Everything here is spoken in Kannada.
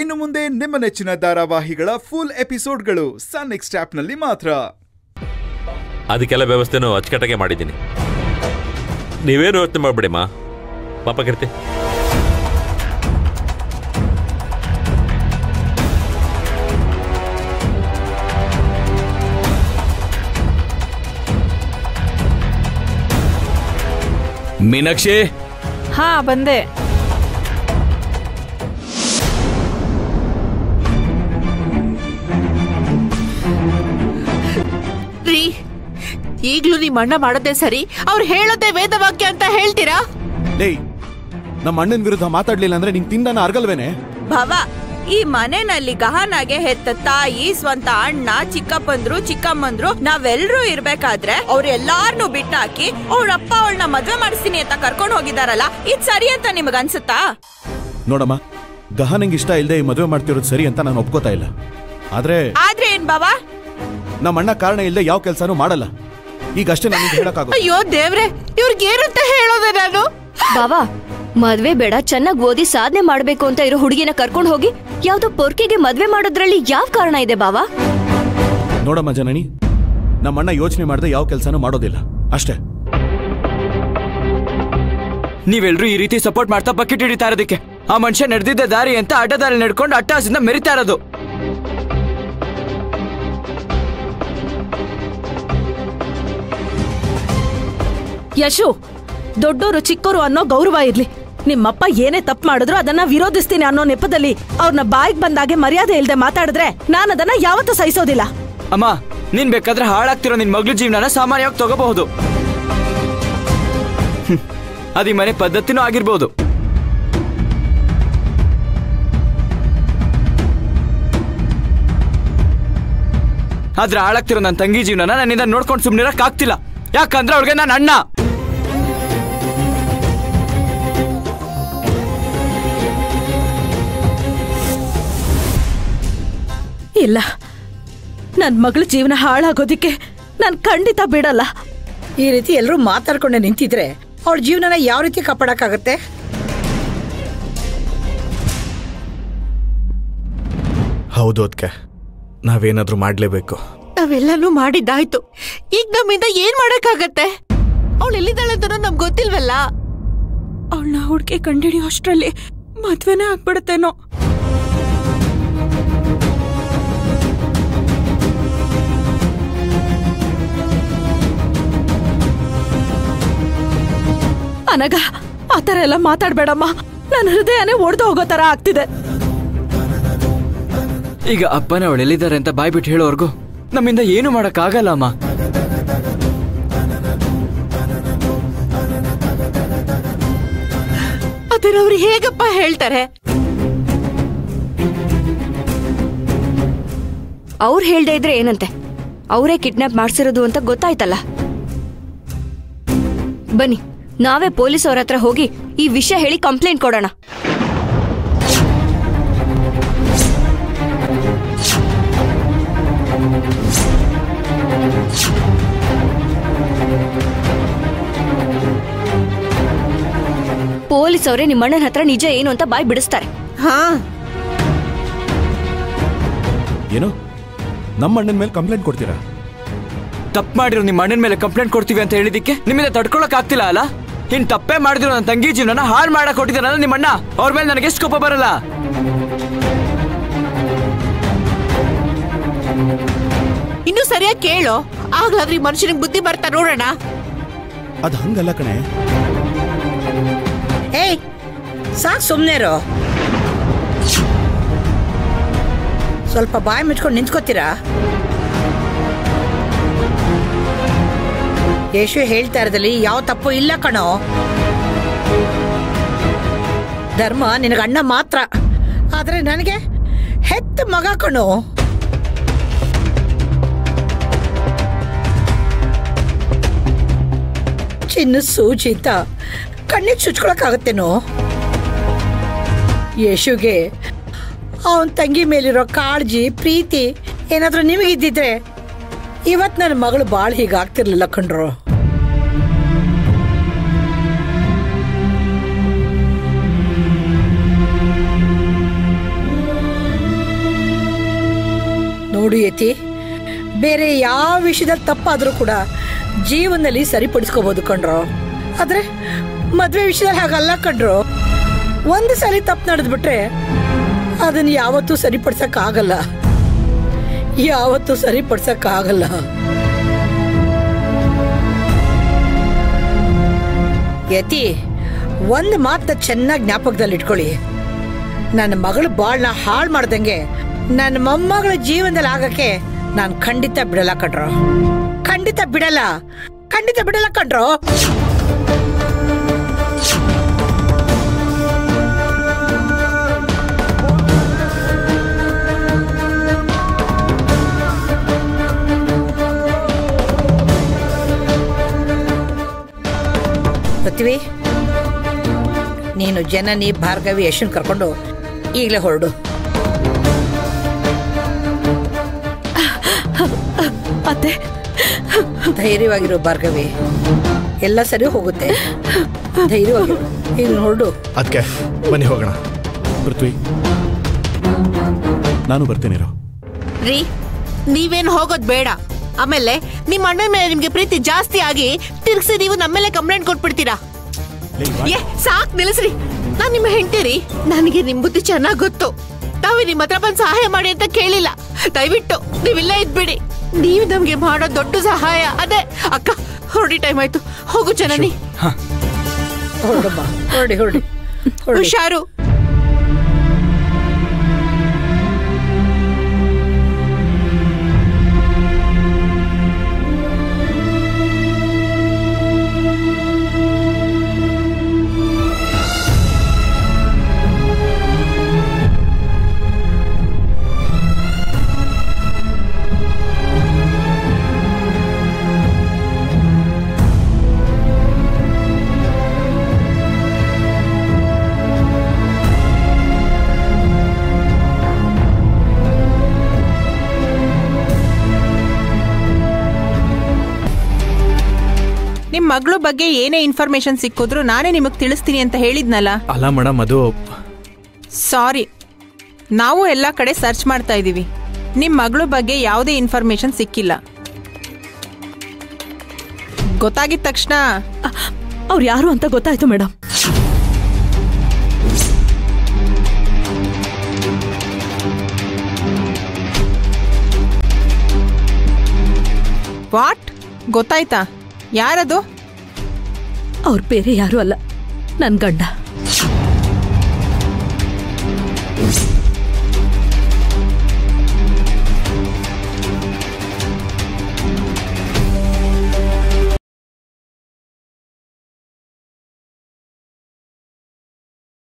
ಇನ್ನು ಮುಂದೆ ನಿಮ್ಮ ನೆಚ್ಚಿನ ಧಾರಾವಾಹಿಗಳ ಫುಲ್ ಎಪಿಸೋಡ್ಗಳು ಸನ್ ನೆಕ್ಸ್ಟ್ ಆಪ್ನಲ್ಲಿ ಮಾತ್ರ. ಅದಕ್ಕೆಲ್ಲ ವ್ಯವಸ್ಥೆನೂ ಅಚ್ಚುಕಟ್ಟಾಗೆ ಮಾಡಿದ್ದೀನಿ. ನೀವೇನು ಯೋಚನೆ ಮಾಡ್ಬಿಡಿಮ್ಮ ಪಾಪ ಕೀರ್ತಿ. ಮೀನಾಕ್ಷಿ? ಹಾ ಬಂದೆ. ಈಗ್ಲೂ ನಿಮ್ ಅಣ್ಣ ಮಾಡೋದೇ ಸರಿ? ಅವ್ರು ಹೇಳೋದೇ ವೇದವಾಕ್ಯ ಅಂತ ಹೇಳ್ತೀರಾ? ಲೇ ನಮ್ಮ ಅಣ್ಣನ ವಿರುದ್ಧ ಮಾತಾಡ್ಲಿಲ್ಲ ಅಂದ್ರೆ ನಿಂಗೆ ತಿಂದನ ಅರ್ಗಲ್ವೇನೆ? ಭವ ಈ ಮನೆಯಲ್ಲಿ ಗಹನಾಗೆ ಹೆತ್ತ ತಾಯಿ ಸ್ವಂತ ಅಣ್ಣ ಚಿಕ್ಕಪ್ಪಂದ್ರು ಚಿಕ್ಕಮ್ಮಂದ್ರು ನಾವೆಲ್ಲರೂ ಇರ್ಬೇಕಾದ್ರೆ ಅವ್ರೆಲ್ಲಾರ್ನು ಬಿಟ್ಟಾಕಿ ಅವ್ರ ಅಪ್ಪ ಅವಳನ್ನ ಮದ್ವೆ ಮಾಡಿಸ್ತೀನಿ ಅಂತ ಕರ್ಕೊಂಡು ಹೋಗಿದಾರಲ್ಲ ಇದ್ ಸರಿ ಅಂತ ನಿಮಗ್ ಅನ್ಸುತ್ತಾ? ನೋಡಮ್ಮ ಗಹನಂಗ್ ಇಷ್ಟ ಇಲ್ಲದೆ ಈ ಮದುವೆ ಮಾಡ್ತಿರೋದು ಸರಿ ಅಂತ ನಾನು ಒಪ್ಕೋತಾ ಇಲ್ಲ. ಆದ್ರೆ ಆದ್ರೆ ಏನ್ ಬಾಬಾ ನಮ್ಮ ಅಣ್ಣ ಕಾರಣ ಇಲ್ಲದೆ ಯಾವ ಕೆಲಸನೂ ಮಾಡಲ್ಲ. ಈಗ ಅಷ್ಟೇ ನನಗೆ ಹೇಳಕ್ಕಾಗ ಅಯ್ಯೋ ದೇವ್ರೆ ಇವ್ರಿಗೆ ಏನಂತ ಹೇಳೋದೆ ನಾನು? ಬಾಬಾ ಮದ್ವೆ ಬೇಡ ಚೆನ್ನಾಗಿ ಓದಿ ಸಾಧನೆ ಮಾಡ್ಬೇಕು ಅಂತ ಇರೋ ಹುಡುಗಿನ ಕರ್ಕೊಂಡು ಹೋಗಿ ಯಾವ್ದೋ ಪೊರ್ಕೆಗೆ ಮದ್ವೆ ಮಾಡೋದ್ರಲ್ಲಿ ಯಾವ ಕಾರಣ ಇದೆ ಬಾವಾ? ನೋಡಮ್ಮ ಜನನಿ ನಮ್ಮ ಅಣ್ಣ ಯೋಚನೆ ಮಾಡದೆ ಯಾವ ಕೆಲಸನೂ ಮಾಡೋದಿಲ್ಲ. ಅಷ್ಟೇ. ನೀವೆಲ್ರೂ ಈ ರೀತಿ ಸಪೋರ್ಟ್ ಮಾಡ್ತಾ ಬಕೆಟ್ ಹಿಡಿತಾ ಇರೋದಕ್ಕೆ. ಆ ಮನುಷ್ಯ ನಡೆದಿದ್ದ ದಾರಿ ಅಂತ ಅಡ್ಡದಾರಿ ನಡ್ಕೊಂಡು ಅಟ್ಟಾಸಿಂದ ಮೆರಿತಾ ಇರೋದು. ಯಶು, ದೊಡ್ಡೋರು ಚಿಕ್ಕೋರು ಅನ್ನೋ ಗೌರವ ಇರ್ಲಿ. ನಿಮ್ಮಪ್ಪ ಏನೇ ತಪ್ಪು ಮಾಡಿದ್ರು ಅದನ್ನ ವಿರೋಧಿಸ್ತೀನಿ ಅನ್ನೋ ನೆಪದಲ್ಲಿ ಅವ್ರನ್ನ ಬಾಯಿಗೆ ಬಂದಾಗೆ ಮರ್ಯಾದೆ ಇಲ್ದೆ ಮಾತಾಡಿದ್ರೆ ನಾನು ಅದನ್ನ ಯಾವತ್ತೂ ಸಹಿಸೋದಿಲ್ಲ. ಅಮ್ಮ, ನೀನ್ ಬೇಕಾದ್ರೆ ಹಾಳಾಗ್ತಿರೋ ನಿನ್ ಮಗಳು ಜೀವನನ ಸಾಮಾನ್ಯವಾಗಿ ತಗೋಬಹುದು. ಅದೇ ಮನೆ ಪದ್ಧತಿನೂ ಆಗಿರ್ಬೋದು. ಆದ್ರೆ ಹಾಳಾಗ್ತಿರೋ ನನ್ನ ತಂಗಿ ಜೀವನನ ನನ್ನಿಂದ ನೋಡ್ಕೊಂಡು ಸುಮ್ನಿರಕ್ ಆಗ್ತಿಲ್ಲ ಯಾಕಂದ್ರೆ ಅವ್ಳಿಗೆ ನಾನು ಅಣ್ಣ. ಇಲ್ಲ. ನನ್ ಮಗಳ ಜೀವನ ಹಾಳಾಗೋದಿಕ್ಕೆ ನಾನ್ ಖಂಡಿತ ಬಿಡಲ್ಲ. ಈ ರೀತಿ ಎಲ್ಲರೂ ಮಾತಾಡ್ಕೊಂಡೆ ನಿಂತಿದ್ರೆ ಅವಳ ಜೀವನನ ಯಾವ ರೀತಿ ಕಾಪಾಡಕ್ಕಾಗತ್ತೆ? ಹೌದು ಅದಕ್ಕೆ ನಾವೇನಾದ್ರೂ ಮಾಡ್ಲೇಬೇಕು. ನಾವೆಲ್ಲಾನು ಮಾಡಿದ್ದಾಯ್ತು. ಈಗ ನಮ್ಮಿಂದ ಏನ್ ಮಾಡಕ್ಕಾಗತ್ತೆ? ಅವಳು ಎಲ್ಲಿದ್ದಾಳೆ ಅಂತ ನಮ್ಗೆ ಗೊತ್ತಿಲ್ವಲ್ಲ? ಅವಳನ್ನ ಹುಡ್ಕೆ ಕಂಡಿಡಿಯೋ ಅಷ್ಟರಲ್ಲಿ ಮದ್ವೆನೇ ಆಗ್ಬಿಡುತ್ತೇನೋ. ಅನಗ ಆ ಥರ ಎಲ್ಲ ಮಾತಾಡ್ಬೇಡಮ್ಮ. ನನ್ನ ಹೃದಯನೇ ಒಡೆದು ಹೋಗೋ ತರ ಆಗ್ತಿದೆ. ಈಗ ಅಪ್ಪನ ಅವಳು ಎಲ್ಲಿದ್ದಾರೆ ಅಂತ ಬಾಯ್ಬಿಟ್ಟು ಹೇಳೋವರೆಗೂ ನಮ್ಮಿಂದ ಏನು ಮಾಡಕ್ಕಾಗಲ್ಲ ಅಮ್ಮ ಅದರವ್ರು ಅವ್ರು ಹೇಗಪ್ಪ ಹೇಳ್ತಾರೆ? ಅವ್ರು ಹೇಳ್ದೆ ಇದ್ರೆ ಏನಂತೆ? ಅವರೇ ಕಿಡ್ನಾಪ್ ಮಾಡ್ಸಿರೋದು ಅಂತ ಗೊತ್ತಾಯ್ತಲ್ಲ? ಬನ್ನಿ. ನಾವೇ ಪೊಲೀಸ್ ಅವ್ರ ಹತ್ರ ಹೋಗಿ ಈ ವಿಷಯ ಹೇಳಿ ಕಂಪ್ಲೇಂಟ್ ಕೊಡೋಣ. ಪೊಲೀಸ್ ಅವರೇ ನಿಮ್ಮ ಅಣ್ಣನ ಹತ್ರ ನಿಜ ಏನು ಅಂತ ಬಾಯ್ ಬಿಡಿಸ್ತಾರೆ. ಹಾ. ಏನು? ನಮ್ಮ ಅಣ್ಣನ ಮೇಲೆ ಕಂಪ್ಲೇಂಟ್ ಕೊಡ್ತೀರಾ? ತಪ್ಪು ಮಾಡಿರೋ ನಿಮ್ಮ ಅಣ್ಣನ ಮೇಲೆ ಕಂಪ್ಲೇಂಟ್ ಕೊಡ್ತೀವಿ ಅಂತ ಹೇಳಿದಕ್ಕೆ ನಿಮ್ಮಿಂದ ತಡ್ಕೊಳಕ್ ಆಗ್ತಿಲ್ಲ ಅಲ್ಲ? ಇನ್ ತಪ್ಪೇ ಮಾಡಿದ್ರು ನನ್ನ ತಂಗಿ ಜೀವನ ಹಾಳು ಮಾಡಕ್ ಕೊಟ್ಟಿದ್ದಾರಲ್ಲ ನಿಮ್ಮ ಅಣ್ಣ ಅವ್ರ ಮೇಲೆ ನನಗೆ ಎಷ್ಟು ಕೋಪ ಬರಲ್ಲ. ಇನ್ನು ಸರಿಯಾಗಿ ಕೇಳು. ಆಗ್ಲಾದ್ರೆ ಈ ಮನುಷ್ಯನಿಗೆ ಬುದ್ಧಿ ಬರ್ತಾ ನೋಡೋಣ. ಅದು ಹಂಗಲ್ಲ ಕಣೆ. ಏಯ್ ಸಾಕ್ ಇರೋ. ಸ್ವಲ್ಪ ಬಾಯಿ ಮುಚ್ಕೊಂಡು ನಿಂತ್ಕೋತೀರಾ? ಯಶು ಹೇಳ್ತಾ ಇರೋದಲ್ಲಿ ಯಾವ ತಪ್ಪು ಇಲ್ಲ ಕಣೋ. ಧರ್ಮ ನಿನಗೆ ಅಣ್ಣ ಮಾತ್ರ. ಆದರೆ ನನಗೆ ಹೆತ್ತ ಮಗ ಕಣೋ. ಚಿನ್ನ ಸೂಚಿತ. ಕಣ್ಣಿಗೆ ಚುಚ್ಕೊಳಕ್ಕಾಗತ್ತೇನೋ. ಯಶುಗೆ ಅವನ ತಂಗಿ ಮೇಲಿರೋ ಕಾಳಜಿ, ಪ್ರೀತಿ ಏನಾದ್ರೂ ನಿಮಗಿದ್ದಿದ್ರೆ ಇವತ್ತು ನನ್ನ ಮಗಳು ಬಾಳ್ ಹೀಗಾಗ್ತಿರ್ಲಿಲ್ಲ ಕಣ್ರು. ನೋಡು ಯತಿ, ಬೇರೆ ಯಾವ ವಿಷಯದಲ್ಲಿ ತಪ್ಪಾದ್ರೂ ಕೂಡ ಜೀವನದಲ್ಲಿ ಸರಿಪಡಿಸ್ಕೋಬಹುದು ಕಣ್ರು. ಆದ್ರೆ ಮದ್ವೆ ವಿಷಯದಲ್ಲಿ ಹಾಗಲ್ಲ ಕಣ್ರು. ಒಂದು ಸಲ ತಪ್ಪು ನಡೆದ್ಬಿಟ್ರೆ ಅದನ್ನ ಯಾವತ್ತೂ ಸರಿಪಡಿಸಕ್ ಆಗಲ್ಲ. ಯಾವತ್ತೂ ಸರಿಪಡ್ಸಕ್ ಆಗಲ್ಲ ಯತಿ, ಒಂದು ಮಾತನ್ನ ಚೆನ್ನಾಗಿ ಜ್ಞಾಪಕದಲ್ಲಿ ಇಟ್ಕೊಳ್ಳಿ ನನ್ನ ಮಗಳು ಬಾಳ್ನ ಹಾಳು ಮಾಡ್ದಂಗೆ ನನ್ನ ಮೊಮ್ಮಗಳ ಜೀವನದಲ್ಲಿ ಆಗಕ್ಕೆ ನಾನು ಖಂಡಿತ ಬಿಡಲ್ಲ ಕಣ್ರೋ. ಖಂಡಿತ ಬಿಡಲ್ಲ. ಖಂಡಿತ ಬಿಡಲ್ಲ ಕಣ್ರೋ. ಪೃಥ್ವಿ ನೀನು ಜನನಿ ಭಾರ್ಗವಿ ಯಶನ್ ಕರ್ಕೊಂಡು ಈಗಲೇ ಹೊರಡು. ಅತ್ತೆ. ಧೈರ್ಯವಾಗಿರು ಭಾರ್ಗವಿ. ಎಲ್ಲ ಸರಿ ಹೋಗುತ್ತೆ. ಧೈರ್ಯವಾಗಿರು. ಈಗ ಹೊರಡು. ಅದಕ್ಕೆ ಬನ್ನಿ ಹೋಗೋಣ. ಪೃಥ್ವಿ ನಾನು ಬರ್ತೇನೆ ರೀ ನೀವೇನು ಹೋಗೋದು ಬೇಡ. ಆಮೇಲೆ ನಿಮ್ಮ ಅಣ್ಣನ ಮೇಲೆ ನಿಮ್ಗೆ ಪ್ರೀತಿ ಜಾಸ್ತಿ ಆಗಿ ತಿರ್ಗಿಸಿ ನೀವು ನಮ್ಮ ಮೇಲೆ ಕಂಪ್ಲೇಂಟ್ ಕೊಟ್ಬಿಡ್ತೀರಾ? ಏ ಸಾಕ್ ನಿಲ್ಲಿಸ್ರಿ. ನಾನ್ ನಿಮ್ಮ ಹೆಂಡತಿರಿ? ನನಗೆ ನಿಮ್ ಬುದ್ಧಿ ಚೆನ್ನಾಗ್ ಗೊತ್ತು. ತಾವೇ ನಿಮ್ ಹತ್ರ ಬಂದ್ ಸಹಾಯ ಮಾಡಿ ಅಂತ ಕೇಳಿಲ್ಲ. ದಯವಿಟ್ಟು ನೀವಿಲ್ಲ ಇದ್ಬಿಡಿ. ನೀವು ನಮ್ಗೆ ಮಾಡೋ ದೊಡ್ಡ ಸಹಾಯ. ಅದೇ ಅಕ್ಕ ಹೊರಡಿ ಟೈಮ್ ಆಯ್ತು. ಹೋಗು ಜನನಿ. ಹೊರಡಿ ಹೊರಡಿ. ಹುಷಾರು. ನಿಮ್ ಮಗಳ ಬಗ್ಗೆ ಏನೇ ಇನ್ಫಾರ್ಮೇಶನ್ ಸಿಕ್ಕಿದ್ರು ನಾನೇ ನಿಮಗ್ ತಿಳಿಸ್ತೀನಿ ಅಂತ ಹೇಳಿದ್ನಲ್ಲ? ಅಲ್ಲ ಮೇಡಮ್ ಅದು ಸಾರಿ ನಾವು ಎಲ್ಲ ಕಡೆ ಸರ್ಚ್ ಮಾಡ್ತಾ ಇದೀವಿ ನಿಮ್ ಮಗಳ ಬಗ್ಗೆ ಯಾವುದೇ ಇನ್ಫಾರ್ಮೇಶನ್ ಸಿಕ್ಕಿಲ್ಲ. ಗೊತ್ತಾಗಿದ ತಕ್ಷಣ ಅವ್ರು ಯಾರು ಅಂತ ಗೊತ್ತಾಯ್ತು ಮೇಡಮ್ ವಾಟ್ ಗೊತ್ತಾಯ್ತಾ? ಯಾರದು? ಅವ್ರು ಬೇರೆ ಯಾರು ಅಲ್ಲ. ನನ್ನ ಗಂಡ.